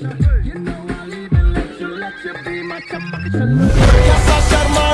Yes, I shot my